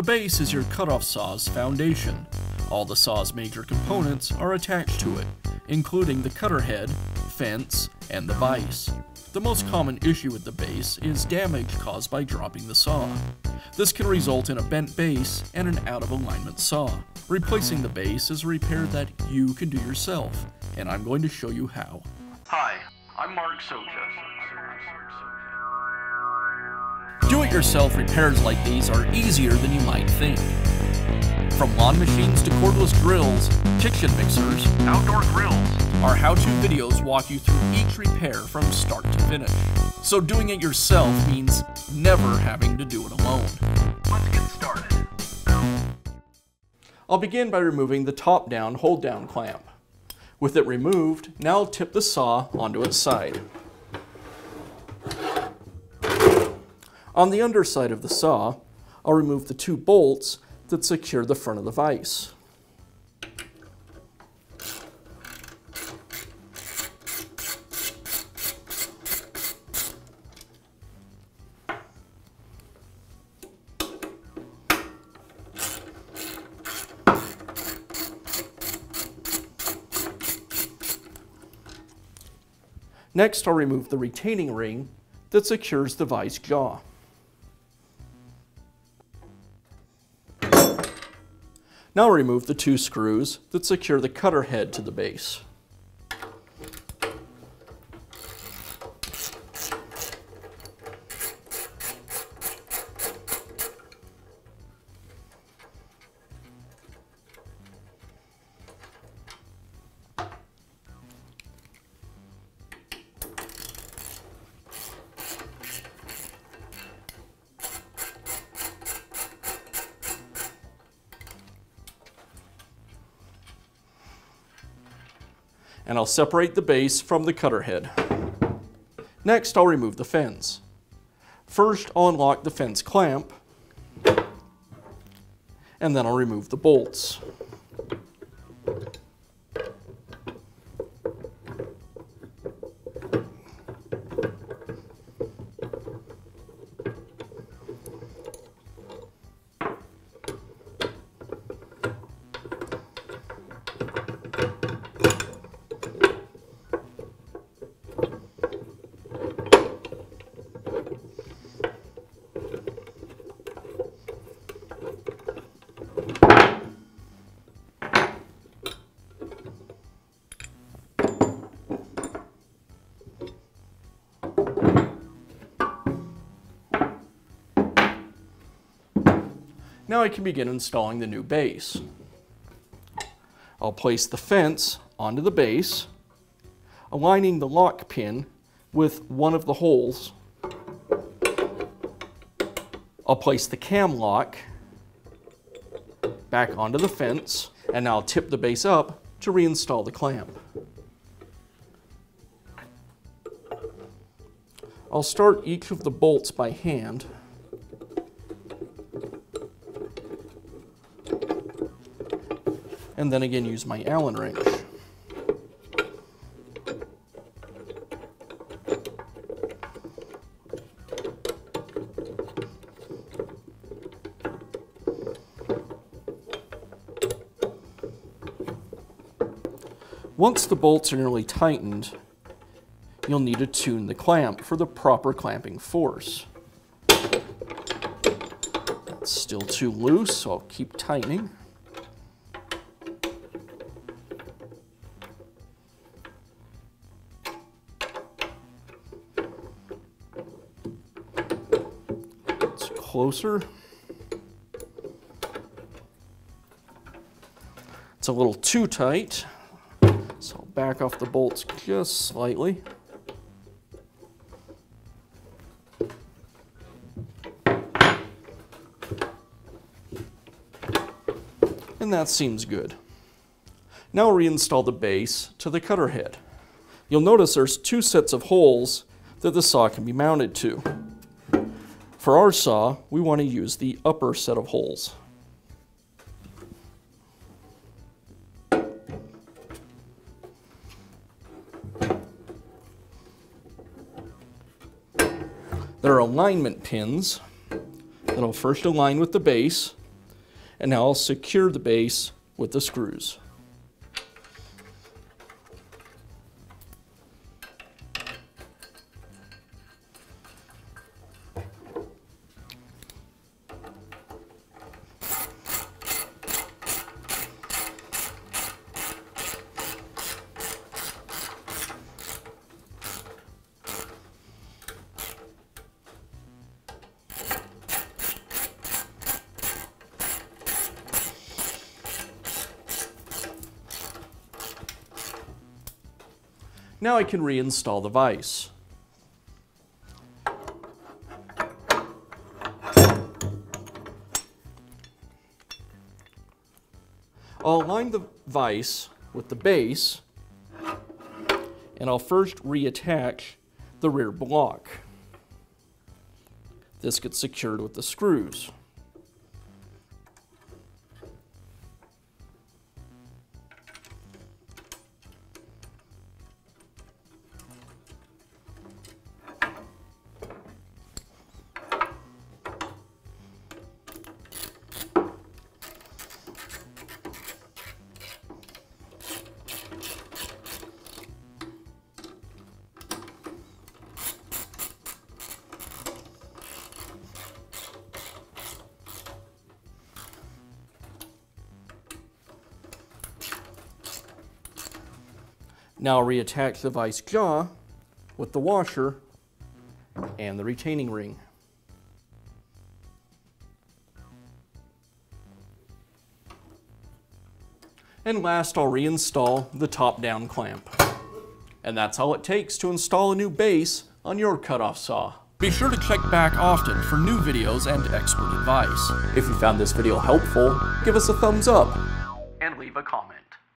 The base is your cutoff saw's foundation. All the saw's major components are attached to it, including the cutter head, fence, and the vise. The most common issue with the base is damage caused by dropping the saw. This can result in a bent base and an out of alignment saw. Replacing the base is a repair that you can do yourself, and I'm going to show you how. Hi, I'm Mark Socha. Do-it-yourself repairs like these are easier than you might think. From lawn machines to cordless drills, kitchen mixers, outdoor grills, our how-to videos walk you through each repair from start to finish. So doing it yourself means never having to do it alone. Let's get started. I'll begin by removing the top-down hold-down clamp. With it removed, now I'll tip the saw onto its side. On the underside of the saw, I'll remove the two bolts that secure the front of the vise. Next, I'll remove the retaining ring that secures the vise jaw. Now remove the two screws that secure the cutter head to the base. And I'll separate the base from the cutter head. Next, I'll remove the fence. First, I'll unlock the fence clamp, and then I'll remove the bolts. Now I can begin installing the new base. I'll place the fence onto the base, aligning the lock pin with one of the holes. I'll place the cam lock back onto the fence, and I'll tip the base up to reinstall the clamp. I'll start each of the bolts by hand. and then again use my Allen wrench. Once the bolts are nearly tightened, you'll need to tune the clamp for the proper clamping force. It's still too loose, so I'll keep tightening. It's closer. It's a little too tight, back off the bolts just slightly. And that seems good. Now reinstall the base to the cutter head. You'll notice there's two sets of holes that the saw can be mounted to. For our saw, we want to use the upper set of holes. There are alignment pins that will first align with the base And now I'll secure the base with the screws. Now I can reinstall the vise. I'll align the vise with the base and I'll first reattach the rear block. This gets secured with the screws. Now reattach the vice jaw with the washer and the retaining ring. And last, I'll reinstall the top-down clamp. And that's all it takes to install a new base on your cutoff saw. Be sure to check back often for new videos and expert advice. If you found this video helpful, give us a thumbs up and leave a comment.